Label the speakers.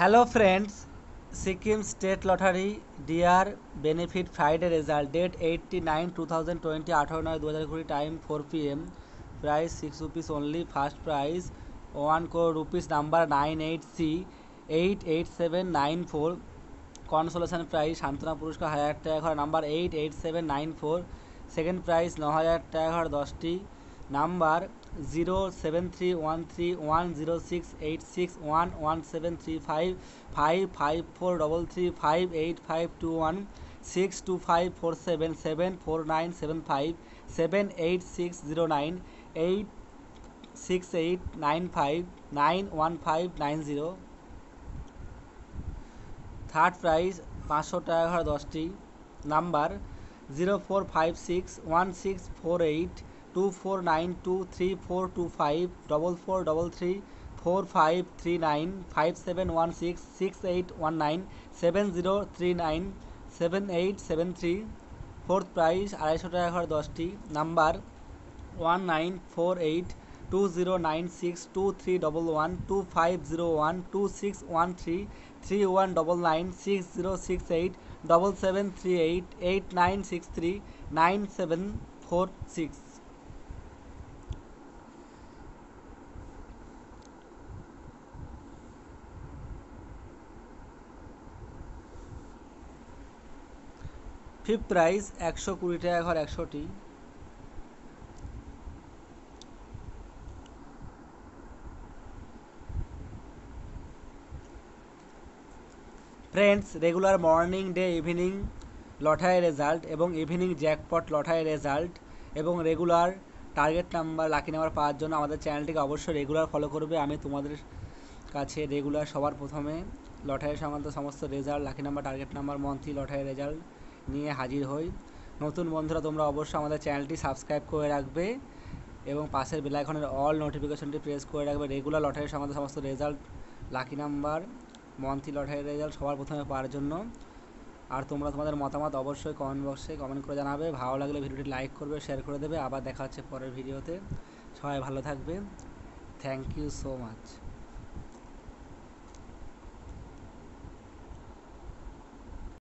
Speaker 1: Hello friends Sikkim state lottery dear benefit Friday result date eighty nine two thousand twenty আঠারো নয় দু হাজার কুড়ি time four P M price six rupees only first prize one crore rupees number nine eight C eight eight seven nine four consolation prize সান্ত্বনা পুরস্কার হাজার টাকা ঘর. Number eight eight seven nine four second prize ন হাজার টাকা ঘর, দশটি. Number zero seven three one three one zero six eight six one one seven three five five five four double three five eight five two one six two five four seven seven four nine seven five seven eight six zero nine eight six eight nine five nine one five nine zero third prize পাঁচশো টাকা দশটি number zero four five six one six four eight two four nine two three four two five double four double three four five three nine five seven one six six eight one nine seven zero three nine seven eight seven three fourth prize আড়াইশো টাকা ঘর দশটি। Number one nine four eight two zero nine six two three double one two five zero one two six one three three one double nine six zero six eight double seven three eight eight nine six three nine seven four six fifth price একশো কুড়ি টাকা ঘর, একশোটি। Friends regular morning day evening lottery result এবং evening jackpot lottery result এবং regular target number lucky number পাওয়ার জন্য আমাদের চ্যানেলটিকে অবশ্যই রেগুলার ফলো করবে। আমি তোমাদের কাছে রেগুলার সবার প্রথমে লটারি সংক্রান্ত সমস্ত result lucky number target number monthly lottery result নিয়ে হাজির হই। নতুন বন্ধুরা, তোমরা অবশ্যই আমাদের চ্যানেলটি সাবস্ক্রাইব করে রাখবে এবং পাশের বেলাইকনের অল নোটিফিকেশনটি প্রেস করে রাখবে। রেগুলার লটারি সংক্রান্ত সমস্ত result, lucky number monthly lottery result সবার প্রথমে পাওয়ার জন্য। আর তোমরা তোমাদের মতামত অবশ্যই কমেন্ট বক্সে কমেন্ট করে জানাবে। ভালো লাগলে ভিডিওটি লাইক করবে শেয়ার করে দেবে। আবার দেখা হচ্ছে পরের ভিডিওতে। সবাই ভালো থাকবে। Thank you so much